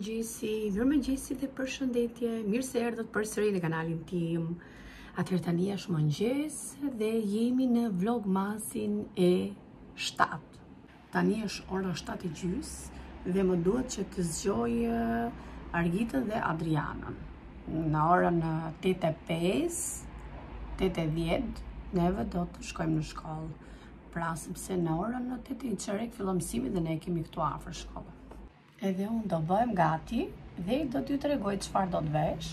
mirëmëngjesi, mirëmëngjesi dhe përshëndetje, mirë se erdhët përsëri në kanalin tim. Atëherë tani është mëngjes dhe jemi në vlogmasin e 7. Tani është ora 7 e gjys dhe më duhet që të zgjoj Argitën dhe Adrianën. Në orën 8.05, 8.10, neve do të shkojmë në shkollë. Pra, sepse në orën tetë e çerek fillon mësimi dhe ne e kemi këtu afër shkollën. Edhe unë do bëhem gati dhe do t'ju tregoj çfarë do të vesh.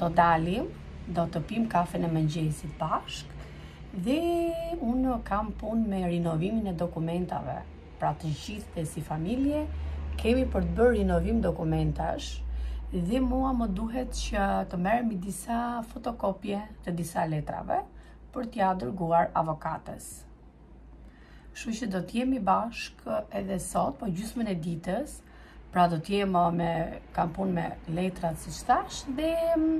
Do dalim, do të pim kafen e mëngjesit bashkë dhe unë kam punë me rinovimin e dokumentave. Pra të gjithë si familje kemi për të bërë rinovim dokumentash dhe mua më duhet që të merrem me disa fotokopje të disa letrave për t'ia dërguar avokates. Kështu që do të jemi bashkë edhe sot, po gjysmën e ditës, pra do të jem me kam punë me letrat siç thashë dhe mm,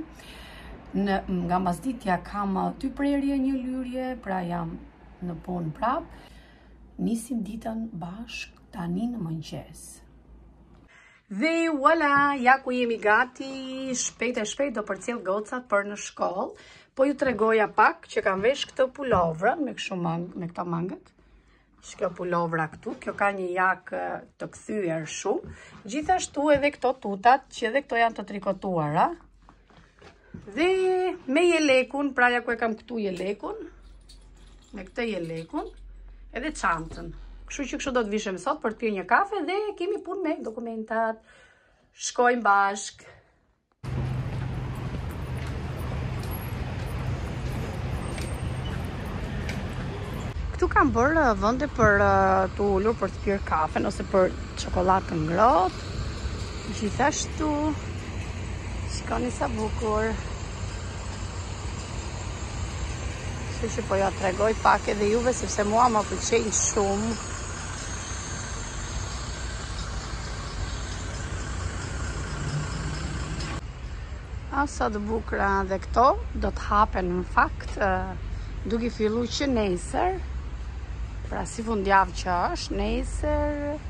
në nga masditja kam dy prerje një lyrje, pra jam në punë prapë. Nisim ditën bashkë tani në mëngjes. Dhe voilà, ja ku jemi gati, shpejt e shpejt do përcjell gocat për në shkollë. Po ju tregoja pak që kam vesh këtë pulovrën me kështu me këto mëngët. Kjo pulovra këtu, kjo ka një jakë të kthyer shumë. Gjithashtu edhe këto tutat që edhe këto janë të trikotuara. Dhe me jelekun, pra ja ku e kam këtu jelekun, me këtë jelekun, edhe çantën. Kështu që kështu do të vishem sot për të pirë një kafe dhe kemi punë me dokumentat. Shkojmë bashkë. Këtu kanë bërë uh, vende për uh, t'u ulur për të pirë kafen ose për çokollatë të ngrohtë Gjithashtu, shikoni sa bukur. Kështu që po jua tregoj pak edhe juve sepse mua më pëlqejnë shumë. A sa të bukura dhe këto do të hapen në fakt duke filluar që nesër. Pra si fundjavë që është, nesër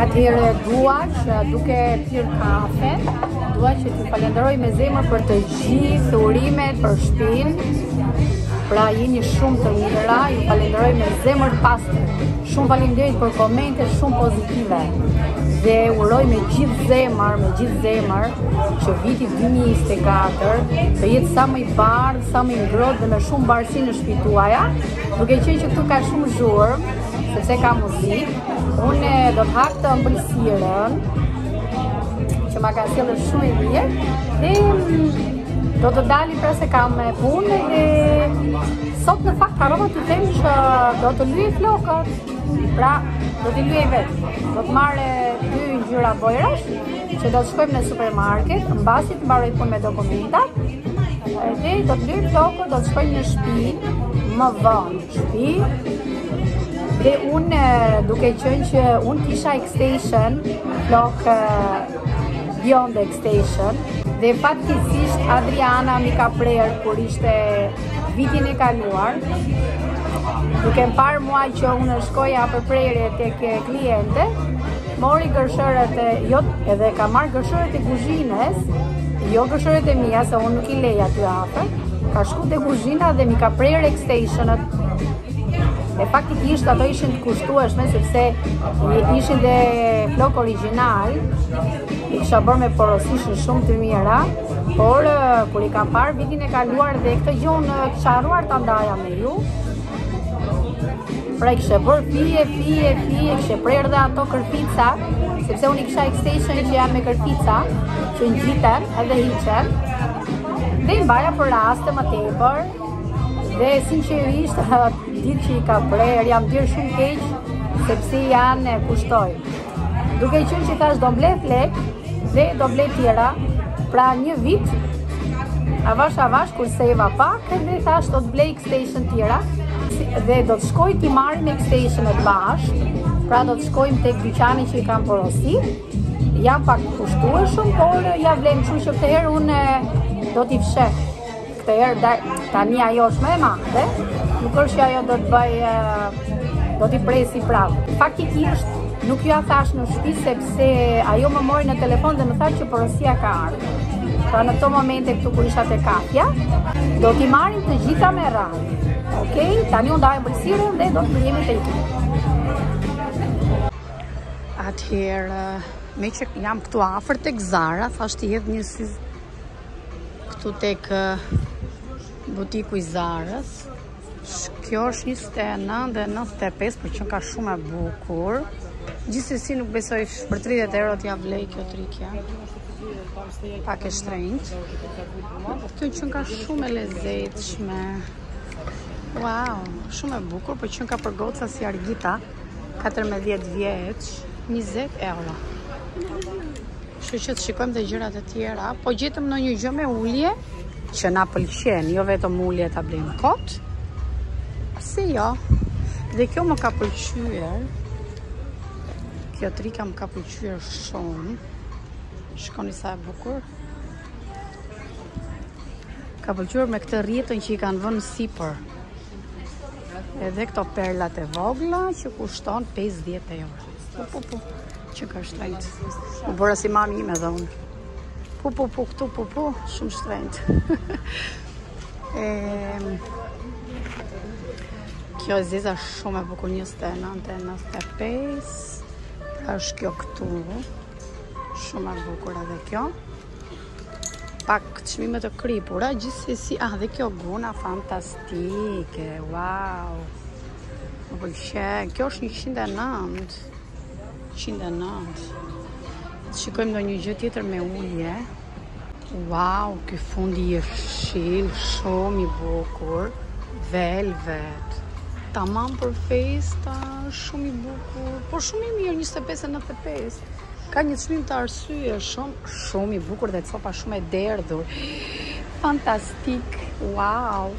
Atëherë dua që duke pirë kafe, dua që të falenderoj me zemër për të gjithë urimet për shpin. Pra jeni shumë të mirë, ju falenderoj me zemër të pastër. Shumë faleminderit për komente shumë pozitive. Dhe uroj me gjithë zemër, me gjithë zemër që viti 2024 të jetë sa më i bardhë, sa më i ngrohtë dhe me shumë bardhësi në shtëpinë tuaja. Duke qenë që këtu ka shumë zhurmë, sepse ka muzikë, unë do të ha këtë ëmbëlsirën që ma kanë sjellë shumë i mirë dhe mm, do të dalim pra se kam dhe punë dhe sot në fakt harrova të them që do të lyej flokët. Pra, do t'i lyej vetë. Do të marr dy ngjyra bojërash Që do të shkojmë në supermarket, mbasi të mbaroj punë me dokumentat, dhe do të lyej flokët, do të shkojmë në shpi, më vonë në shpi, dhe unë duke qenë që unë kisha extension, flok biond extension, dhe faktikisht Adriana m'i ka prerë kur ishte vitin e kaluar, duke më parë mua që unë shkoja për prerje tek kliente, Mori gërshërët ajo edhe ka marrë gërshërët e kuzhinës, jo gërshërët e mia se unë nuk i lej aty afër. Ka shku te kuzhina dhe m'i ka prerë ekstejshënët E faktikisht ato ishin të kushtueshme sepse ishin dhe flok origjinal, i kisha bërë me porosi, ishin shumë të mira, por kur i kam parë vitin e kaluar dhe këtë gjënë kisha harruar ta ndaja me ju, Pra i kishte bërë pije, pije, pije, kishte prerë dhe ato kërpica, sepse unë i kisha ekstenshen që janë me kërpica, që ngjiten edhe hiqen, dhe i mbaja për raste më tepër, dhe sinqerisht, ditën që i ka prerë, jam ndier shumë keq, sepse janë e kushtoj. Duke qenë që thash do blej flokë dhe do blej tjera, pra një vit avash avash kurseva pak dhe thash do të blej extension tjera dhe do të shkoj t'i marrim extension-et bashkë, pra do të shkojmë tek dyqani që i kam porosi. Janë pak kushtueshëm, por ia vlen, kështu që këtë herë unë do t'i fsheh Këtë herë, tani ajo është më e madhe, nuk është që ajo do të bëj do t'i presi prapë. Faktikisht nuk jua thash në shtëpi sepse ajo më mori në telefon dhe më tha që porosia ka ardhur. Pra në këto momente këtu kur isha te kafja, do t'i marrim të gjitha me radhë. Okej, okay? tani unë do ha ëmbëlsirën dhe do të jemi të gjithë. Atëherë, meqë jam këtu afër tek Zara, thash t'i hedh një sy Këtu tek butiku i Zarës. Kjo është njëzet e nëntë dhe nëntëdhjetë e pesë, por qenka shumë e bukur. Gjithsesi nuk besoj për 30 euro t'ia vlej kjo trikja. Pak e shtrenjtë. Kjo qenka shumë e lezetshme. Wow, shumë e bukur, por qenka për goca si Argita. 14 vjeç, 20 euro. Kështu që të shikojmë dhe gjërat e tjera. Po gjetëm ndonjë gjë me ulje, që na pëlqen, jo vetëm ulje ta blejmë kot. Se jo, dhe kjo më ka pëlqyer, kjo trikja më ka pëlqyer shumë. Shkoni sa e bukur. Ka pëlqyer me këtë rrjetën që i kanë vënë sipër. Edhe këto perlat e vogla që kushton 50 euro. Pu pu pu. Qenka shtrenjtë. U bëra si mami ime dhe unë. Pu pu pu këtu pu pu, shumë shtrenjtë. Ehm. Kjo e ziza shumë e bukur 29.95 Pra është kjo këtu Shumë e bukur edhe kjo Pak çmime të kripura, gjithsesi ah dhe kjo guna fantastike. Wow. Më pëlqen. Kjo është 109. 109. Shikojmë ndonjë gjë tjetër me ulje. Wow, ky fundi jeshil, shumë i bukur, velvet. Tamam për festa, shumë i bukur, por shumë i mirë 25.95. Ka një çmim të arsyeshëm Shumë i bukur dhe copa shumë e derdhur. Fantastik. Wow.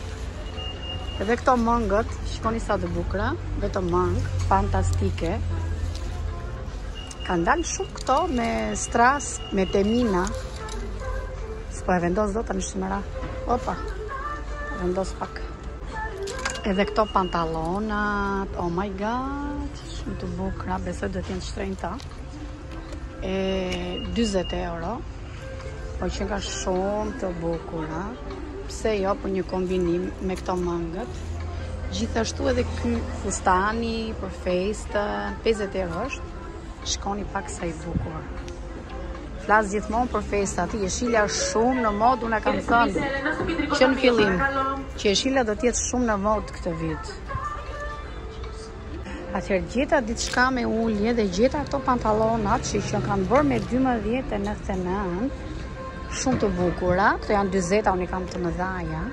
Edhe këto mëngët, shikoni sa të bukura, vetëm mëngë, fantastike. Kanë dalë shumë këto me stras, me temina. S'po e vendos dot tani shumë ra. Opa. Vendos pak. Edhe këto pantallonat. Oh my god. Shumë të bukura, besoj do të jenë të shtrenjta. E 40 euro. Po qenkan shumë të bukura. Pse jo për një kombinim me këto mangët? Gjithashtu edhe ky fustani për festën, 50 euro është. Shkoni pak sa i bukur. Flas gjithmonë për festat, jeshilja shumë në modë, unë kam thënë që në fillim që jeshilja do të jetë shumë në modë këtë vit. Atëherë gjeta diçka me ulje dhe gjeta këto pantallona që që kanë bërë me 12.99. Shumë të bukura, këto janë 20, unë i kam të mëdhaja.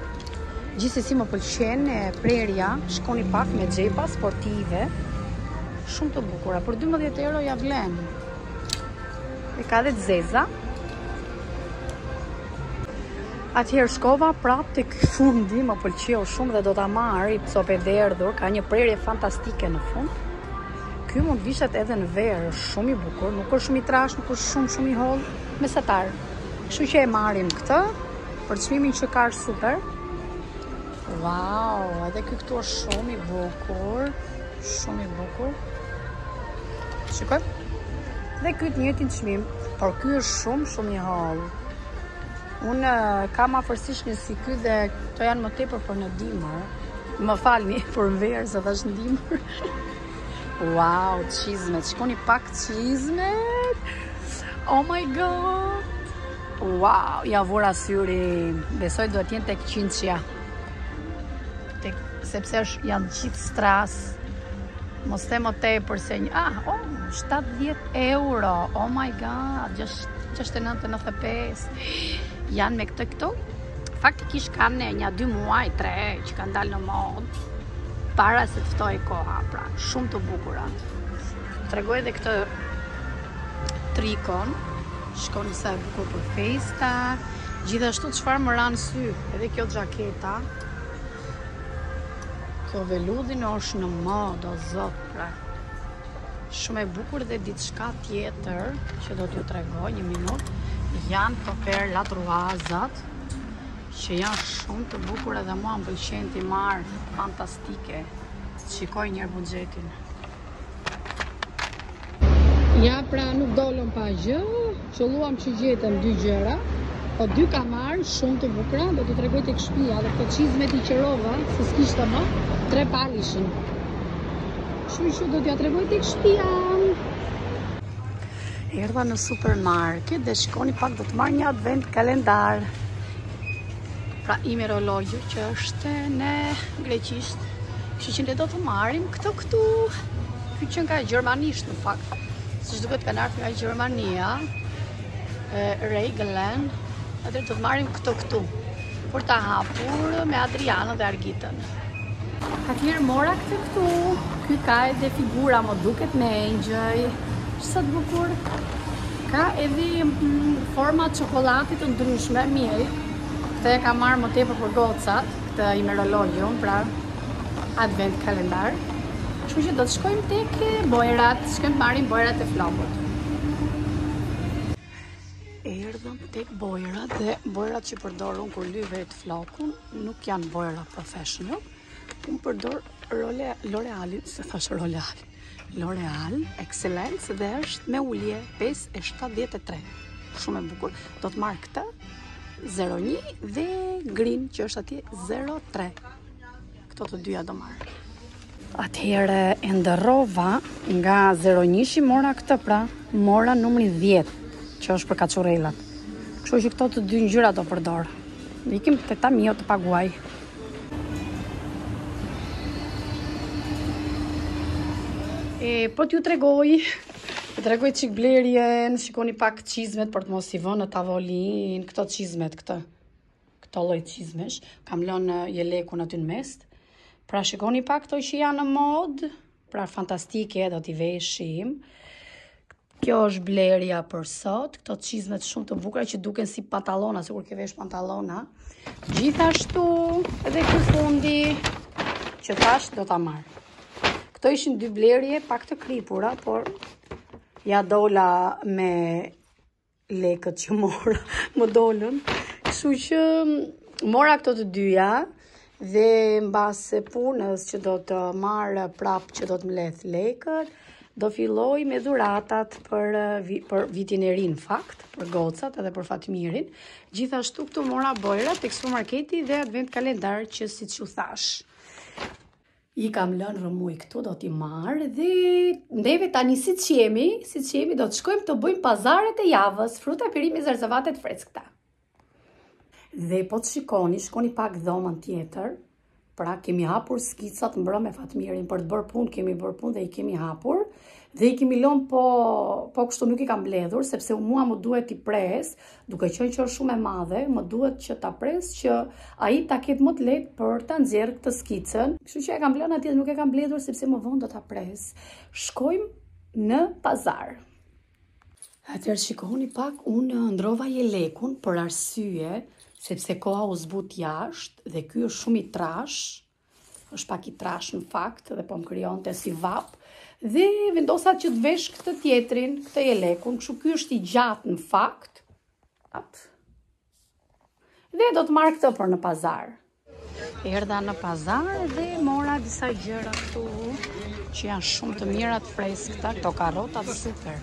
Gjithsesi më pëlqen e prerja, shikoni pak me xhepa sportive. Shumë të bukura, për 12 euro ja vlen. E ka dhe të zeza. Atëherë shkova prapë tek ky fundi, më pëlqeu shumë dhe do ta marr se copë e derdhur, ka një prerje fantastike në fund. Ky mund të vishet edhe në verë, është shumë i bukur, nuk është shumë i trashë, nuk është shumë shumë i hollë, mesatar. Kështu që e marrim këtë për çmimin që ka super. Wow, edhe ky këtu është shumë i bukur, shumë i bukur. Shikoj. Dhe ky të njëjtin çmim, por ky është shumë shumë i hollë. Unë kam afërsisht një si ky dhe këto janë më tepër për në dimër. Më falni për verë se thashë në dimër. wow, çizme, shikoni pak çizmet. Oh my god. Wow, ja vura syrin. Besoj duhet të jenë tek qindshja. Tek sepse është janë gjithë stras. Mos them më tepër se një, ah, oh, 70 euro. Oh my god, just 69.95 Janë me këtë këtu Faktikisht kanë nja 2 muaj, 3 që kanë dalë në modë Para se të ftohej koha Pra shumë të bukura Tregoj dhe këtë trikon Shikoni sa e bukur për festa Gjithashtu çfarë më ra në sy Edhe kjo xhaketa Kjo veludhin është në modë O zot pra Shumë e bukur dhe diçka tjetër që do t'ju tregoj një minutë, janë këto perlat rruazat që janë shumë të bukura dhe mua më pëlqejnë t'i marr fantastike. Të shikoj njëherë buxhetin. Ja pra nuk dolëm pa gjë. Qëlluam që gjetëm dy gjëra, po dy kam marrë shumë të bukura, do të tregoj tek shtëpia dhe këto çizmet i qërova, se s'kishte më, tre palë ishin. Kështu që do t'ja tregoj tek shtëpia. Erdha në supermarket dhe shikoni pak do të marr një advent kalendar. Pra imerologjio që është në greqisht, kështu që ne do të marrim këto këtu. Ky qenka gjermanisht në fakt, siç duket kanë ardhur nga Gjermania, Regelën, atëherë do të marrim këto këtu, për ta hapur me Adrianën dhe Argitën. Ka mora këtë këtu. Ky ka edhe figura, më duket me engjëj. Sa të bukur. Ka edhe mm, forma çokollate të ndryshme, mirë. Këtë e kam marrë më tepër për gocat, këtë imerologion, pra advent kalendar. Kështu që do të shkojmë tek bojrat, shkojmë të marrim bojrat e flokut. Erdhëm tek bojrat dhe bojrat që përdor unë kur lyej vetë flokun Nuk janë bojra professional. Unë përdor L'Orealin, siç thashë L'Orealin. L'Oreal Excellence dhe është me ulje 5.73. Shumë e bukur. Do të marr këtë 01 dhe green që është atje 03. Këto të dyja do marr. Atëherë e ndërrova nga zero njëshi mora këtë pra, mora numrin 10, që është për kaçurrelat. Kështu që këto të dy ngjyra do përdor. Ikim te tamio të paguaj. E po t'ju tregoj, të tregoj çik blerjen, shikoni pak çizmet, për të mos i vënë në tavolinë, këto çizmet këtë. Këto lloj çizmesh, kam lënë jelekun aty në mes. Pra shikoni pak këto që janë në modë, pra fantastike do t'i veshim. Kjo është blerja për sot, këto çizmet shumë të bukura që duken si pantallona, sikur ke vesh pantallona. Gjithashtu edhe ky fundi që thashë do ta marr. Këto ishin dy blerje pak të kripura, por ia dola me lekët që mora më dolën. Kështu që mora këto të dyja dhe mbas punës që do të marr prapë që do të mbledh lekët, do filloj me dhuratat për për vitin e ri në fakt, për gocat edhe për Fatmirin. Gjithashtu këto mora, bojrat tek supermarketi dhe advent kalendar që siç ju thashë. I kam lënë rrëmujë këtu, do t'i marr dhe neve tani siç jemi, siç jemi, do të shkojmë të bëjmë pazaret e javës, fruta, perime, zarzavate të freskëta. Dhe po të shikoni, shikoni pak dhomën tjetër, pra kemi hapur skicat mbrëmë me Fatmirin, për të bërë punë, kemi bërë punë dhe i kemi hapur, dhe i kemi lënë po, po kështu nuk i kam mbledhur, sepse u mua më duhet t'i pres, Duke qenë që është shumë e madhe, më duhet që ta pres që ai ta ketë më të lehtë për ta nxjerrë këtë skicën. Kështu që e kam lënë atje, nuk e kam mbledhur sepse më vonë do ta pres. Shkojmë në pazar. Atëherë shikoni pak, unë ndërrova jelekun për arsye sepse koha u zbut jashtë dhe ky është shumë i trashë. është pak i trash në fakt dhe po më krijonte si vapë dhe vendosa që të vesh këtë tjetrin këtë jelekun kështu ky është i gjatë në fakt dhe do të marr këtë për në pazar Erdha në pazar dhe mora disa gjëra këtu që janë shumë të mira të freskëta këto karotat super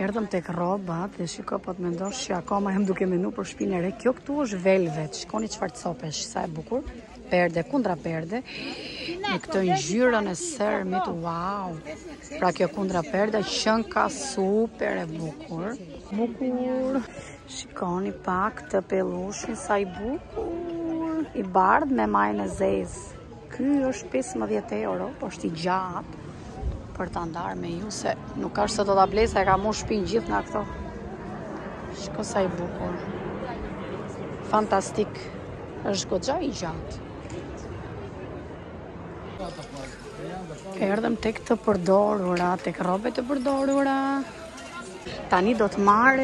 Erdhëm tek rrobat dhe shiko po të mendosh që akoma jam duke menu për shpinë e re. Kjo këtu është velvet. Shikoni çfarë copesh, sa e bukur. Perde kundra perde. Në këtë ngjyrën e sermit, wow. Pra kjo kundra perde qenka super e bukur. Shikoni pak këtë pellushin sa i bukur. I bardhë me majën e zezë. Ky është 15 euro, po është i gjatë për ta ndarë me ju, se nuk është se do ta ble, se e kam mbush shpinë gjithë nga këto. Shiko sa i bukur. Fantastik, është goxha i gjatë. Erdhëm tek të përdorura, tek rrobat të përdorura. Tani do të marr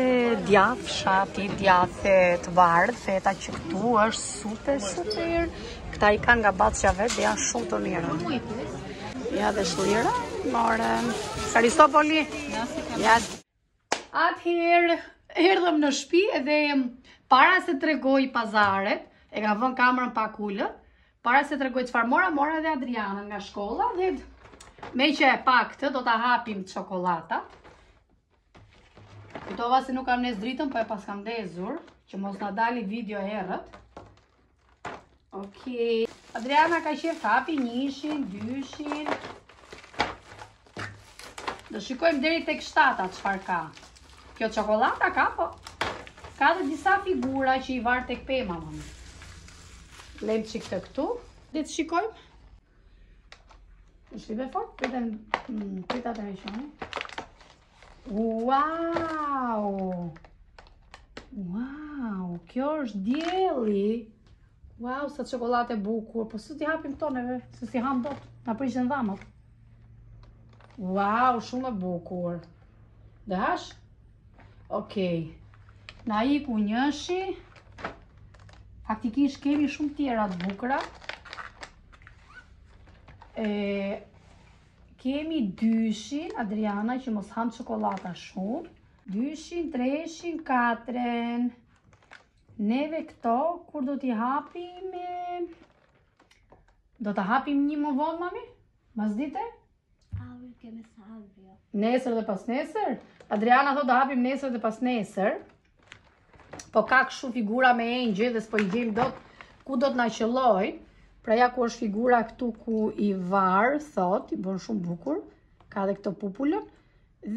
djathë fshati, djathë të bardhë, feta që këtu është super, super. Këta i kanë nga bahçja vetë dhe janë shumë të mira. Ja dhe sh lira, more. Efharisto poli, ja. Atëherë, erdhëm në shpi edhe para se t'ju tregoj pazaret, e kam vënë kamerën pak ulët, Para se tregoj çfarë mora, mora edhe Adrianën nga shkolla dhe meqë e pa këtë do ta hapim çokollata. Kujtova se nuk kam ndez dritën, po e paskam ndezur, që mos na dali video e errët. Okej. Adriana ka qejf të hapi njëshin, dyshin, Do shikojmë deri tek shtata çfarë ka. Kjo çokollata ka po ka dhe disa figura që i var tek pema. Lëre çik këtë këtu. Le të shikojmë. Është i fortë, prit ta hapim, prit ta shohim. Wow! Wow, kjo është dielli. Wow, sa çokollatë e bukur. Po s'do t'i hapim këto neve, se s'i hamë dot. Na prishin dhëmbët. Wow, shumë e bukur. Do e hash? Okej. Na iku njëshi. Faktikisht kemi shumë tjera të bukura. E kemi dyshin Adriana që mos hamë çokollata shumë. Dyshin, treshin, katrën. Neve këto, kur do t'i hapim... Do ta hapim një më vonë, mami? Mas dite? Avrio kemi sa avrio, jo. Nesër dhe pas nesër? Adriana thot do hapim nesër dhe pas nesër. Po ka kështu figura me engjëj dhe s'po i gjejmë dot ku do t'na qëllojnë. Pra ja ku është figura këtu ku i var, thot, i bën shumë bukur. Ka dhe këto pupulën.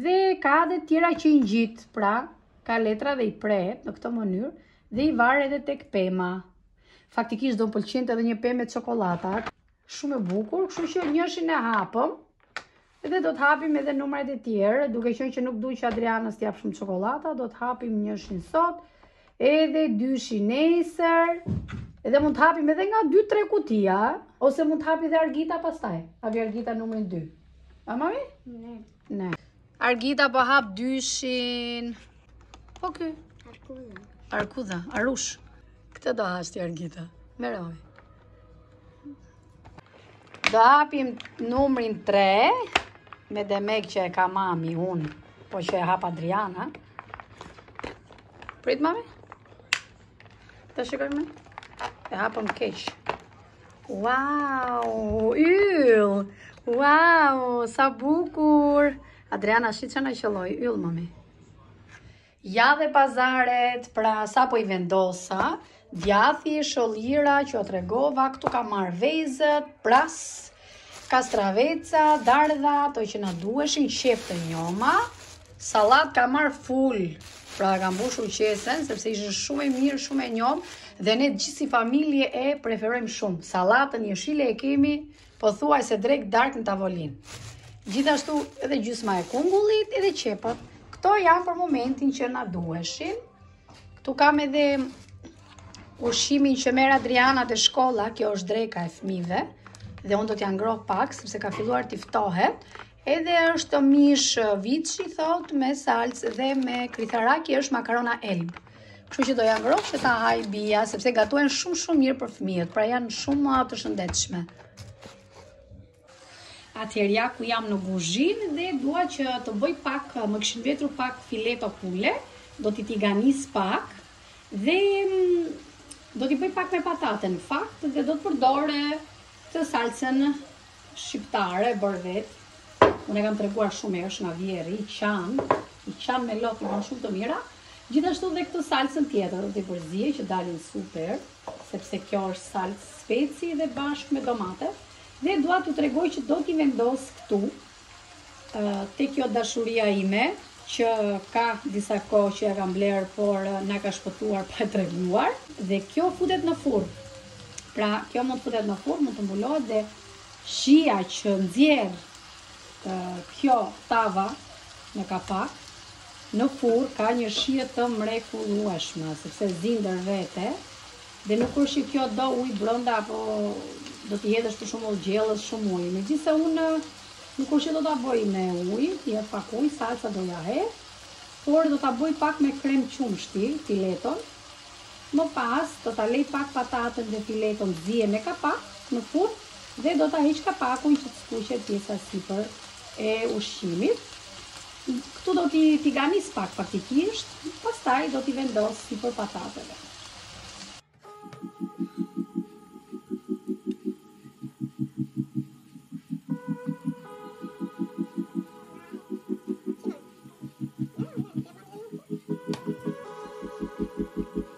Dhe ka dhe tjera që i ngjit, pra, ka letra dhe i pret në këtë mënyrë dhe i var edhe tek pema. Faktikisht do më pëlqente edhe një pemë me çokollata. Shumë e bukur, kështu që njëshin e hapëm. Edhe do të hapim edhe numrat e tjerë, duke qenë që nuk dua që Adrianës t'i jap shumë çokollata, do të hapim njëshin sot. Edhe dyshin nesër. Edhe mund të hapim edhe nga 2-3 kutia, ose mund të hapi dhe Argita pastaj. Hapi Argita numrin 2. A mami? Ne. Ne. Argita po hap dyshin. Po ky. Arkudha. Arkudha, Arush. Këtë do hash ti Argita. Merre mami. Do hapim numrin 3 me demek që e ka mami unë, po që e hap Adriana. Prit mami? Të shikojmë? E hapëm keq. Wow, yll! Wow, sa bukur! Adriana, shi ça na qëlloi, yll, mami. Ja dhe pazaret, pra sapo i vendosa, Djathi shëllira që u tregova këtu ka marrë vezët, pras, kastraveca, dardha, ato që na duheshin, qepë të njoma, salat ka marrë full, pra ka mbushur qesen, sepse ishte shumë e mirë, shumë e njom, dhe ne gjithë si familje e preferojmë shumë. Salatën jeshile e kemi, pothuajse drekë darkë në tavolin. Gjithashtu edhe gjysma e kungullit edhe qepët. Këto janë për momentin që na duheshin, Këtu kam edhe ushqimin që merr Adriana te shkolla, kjo është dreka e fmijëve, dhe unë do t'ia ngroh pak, sepse ka filluar t'i ftohet, edhe është mish viçi, thot, me salc dhe me kritharaki është makarona elb. Kështu që do ja ngroh që ta haj bija, sepse gatuhen shumë shumë mirë për fëmijët, pra janë shumë më të shëndetshme. Atëherë ja ku jam në guzhinë dhe dua që të bëj pak, më kishin mbetur pak fileto pule, do t'i tiganis pak dhe mm, do t'i bëj pak me patate në fakt dhe do të përdor këtë salcën shqiptare bërë vetë. Unë e kam treguar shumë herë është nga vjerri, i qan, i qan me lot i bën shumë të mira. Gjithashtu dhe këtë salcën tjetër do t'i përzie që të dalin super. sepse kjo është salcë speci dhe bashkë me domate dhe dua t'u tregoj që do t'i vendos këtu te kjo dashuria ime që ka disa kohë që e kam blerë por na ka shpëtuar pa e treguar dhe kjo futet në furr pra kjo mund të futet në furr mund të mbulohet dhe shija që nxjerr kjo tava me kapak Në furrë ka një shije të mrekullueshme, sepse zien ndër vete dhe nuk është që kjo do ujë brenda apo do t'i hedhësh për shembull gjellës shumë ujë. Megjithëse unë nuk është që do ta bëj me ujë, i hedh pak ujë, salca do ia hedh, por do ta bëj pak me krem qumështi, fileton. Më pas do ta lej pak pataten dhe fileton të ziejë me kapak në furrë dhe do ta heq kapakun që të skuqet pjesa sipër e ushqimit. Këtu do t'i t'i skaris pak faktikisht, pastaj do t'i vendos sipër patateve.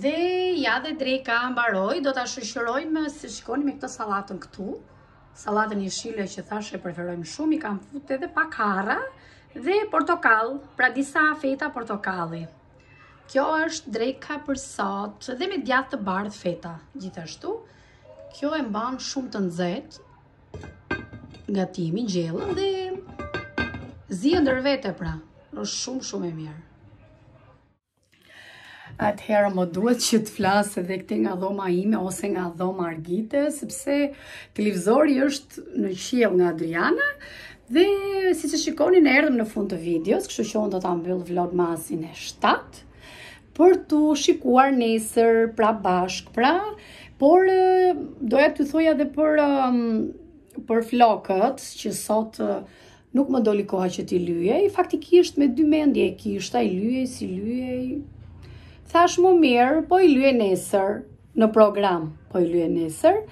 Dhe ja dhe dreka mbaroi, do ta shoqërojmë siç shikoni me këtë salatën këtu. Salatën e shijes që thashë e preferojmë shumë, i kam futur edhe pak arra dhe portokall, pra disa feta portokalli. Kjo është dreka për sot dhe me djathë të bardhë feta. Gjithashtu, kjo e mban shumë të nxehtë gatimin, gjellën dhe zien ndër vete pra. Është shumë shumë e mirë. Atëherë më duhet që të flas edhe këtë nga dhoma ime ose nga dhoma e Argit, sepse televizori është në qiell nga Adriana, Dhe siç e shikoni ne erdhëm në fund të videos, kështu që unë do ta mbyll vlogmasin e 7, për t'u shikuar nesër prapë bashkë, pra, por doja t'u thoja dhe për, për flokët që sot nuk më doli koha që t'i lyej, faktikisht me dy mendje e kisha, i lyej, s'i lyej, thashë më mirë, po i lyej nesër, në program po i lyej nesër,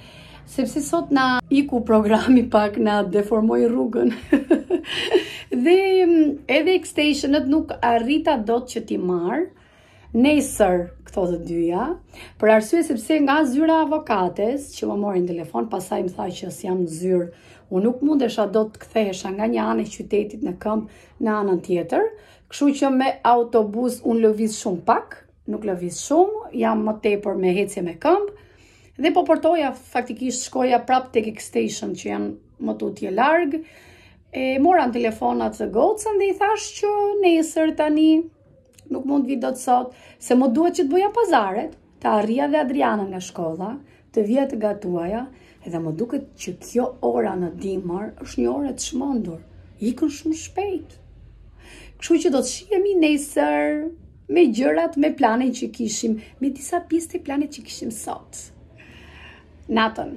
sepse sot na iku programi pak na deformoi rrugën. dhe mm, edhe extensionet nuk arrita dot që t'i marr nesër këto të dyja, për arsye sepse nga zyra e avokates që më mori në telefon, pastaj më tha që s'jam në zyrë, unë nuk mundesha dot të kthehesha nga një anë e qytetit në këmbë në anën tjetër, kështu që me autobus unë lëviz shumë pak, nuk lëviz shumë, jam më tepër me hecje me këmbë, dhe po përtoja faktikisht shkoja prap tek X-Station që janë më tutje larg, e mora në telefon atë gocën dhe i thashë që nesër tani nuk mund të vij dot sot, se më duhet që të bëja pazaret, të arrija dhe Adrianën nga shkolla, Të vija të gatuaja dhe më duket që kjo ora në dimër është një orë e çmendur. Ikën shumë shpejt. Kështu që do të shihemi nesër me gjërat, me planin që kishim, me disa pjesë të planit që kishim sot. Natën.